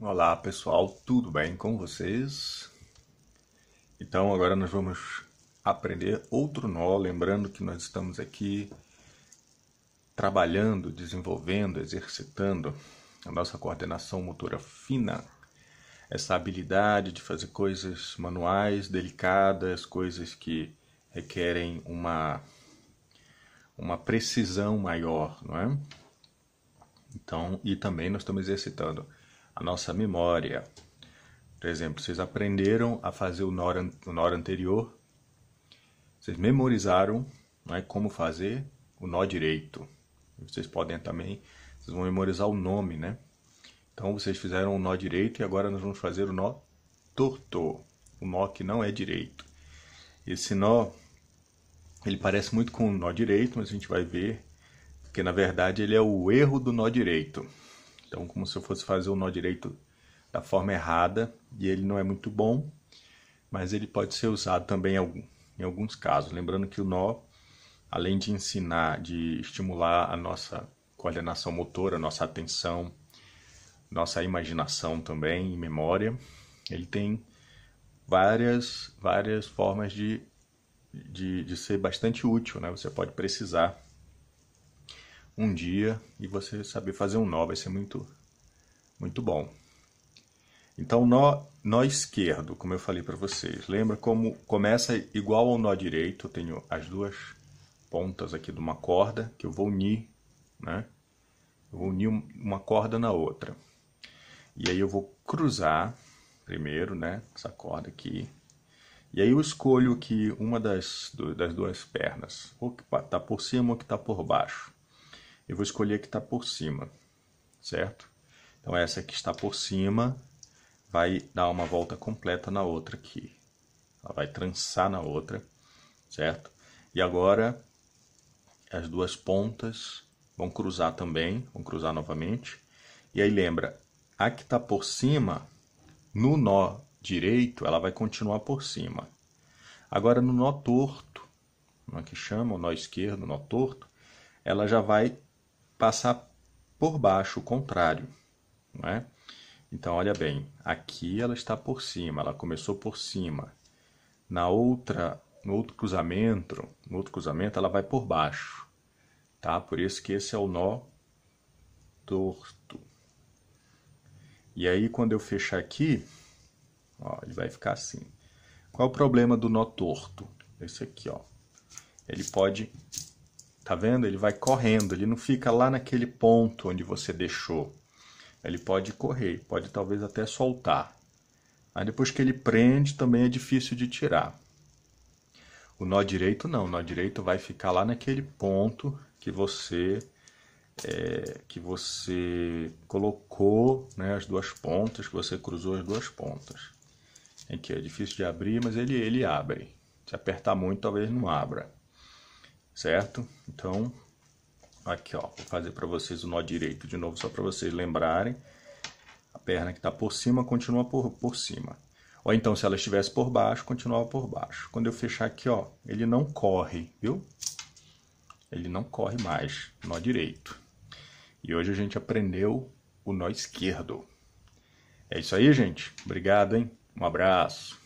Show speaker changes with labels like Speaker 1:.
Speaker 1: Olá pessoal, tudo bem com vocês? Então agora nós vamos aprender outro nó, lembrando que nós estamos aqui trabalhando, desenvolvendo, exercitando a nossa coordenação motora fina, essa habilidade de fazer coisas manuais, delicadas, coisas que requerem uma uma precisão maior, não é? Então, e também nós estamos exercitando a nossa memória. Por exemplo, vocês aprenderam a fazer o nó, o nó anterior, vocês memorizaram né, como fazer o nó direito. Vocês podem também, vocês vão memorizar o nome, né? Então vocês fizeram o nó direito e agora nós vamos fazer o nó torto, o nó que não é direito. Esse nó, ele parece muito com o nó direito, mas a gente vai ver que na verdade ele é o erro do nó direito. Então, como se eu fosse fazer o nó direito da forma errada, e ele não é muito bom, mas ele pode ser usado também em alguns casos. Lembrando que o nó, além de ensinar, de estimular a nossa coordenação motora, nossa atenção, nossa imaginação também e memória, ele tem várias, várias formas de, de, de ser bastante útil. Né? Você pode precisar um dia e você saber fazer um nó vai ser muito, muito bom. Então, nó, nó esquerdo, como eu falei para vocês, lembra como começa igual ao nó direito, eu tenho as duas pontas aqui de uma corda que eu vou unir, né? Eu vou unir uma corda na outra. E aí eu vou cruzar primeiro, né? Essa corda aqui. E aí eu escolho que uma das, das duas pernas, ou que está por cima ou que está por baixo eu vou escolher a que está por cima, certo? Então essa que está por cima vai dar uma volta completa na outra aqui. Ela vai trançar na outra, certo? E agora as duas pontas vão cruzar também, vão cruzar novamente. E aí lembra, a que está por cima, no nó direito, ela vai continuar por cima. Agora no nó torto, no que chama o nó esquerdo, nó torto, ela já vai passar por baixo, o contrário. Não é? Então, olha bem, aqui ela está por cima, ela começou por cima. Na outra, no outro cruzamento, no outro cruzamento, ela vai por baixo, tá? Por isso que esse é o nó torto. E aí, quando eu fechar aqui, ó, ele vai ficar assim. Qual é o problema do nó torto? Esse aqui, ó. Ele pode Tá vendo? Ele vai correndo, ele não fica lá naquele ponto onde você deixou. Ele pode correr, pode talvez até soltar. Aí depois que ele prende, também é difícil de tirar. O nó direito não, o nó direito vai ficar lá naquele ponto que você é, que você colocou né, as duas pontas, que você cruzou as duas pontas. Aqui é difícil de abrir, mas ele, ele abre. Se apertar muito, talvez não abra certo? Então, aqui ó, vou fazer para vocês o nó direito de novo, só para vocês lembrarem. A perna que está por cima continua por, por cima. Ou então, se ela estivesse por baixo, continuava por baixo. Quando eu fechar aqui, ó, ele não corre, viu? Ele não corre mais, nó direito. E hoje a gente aprendeu o nó esquerdo. É isso aí, gente. Obrigado, hein? Um abraço.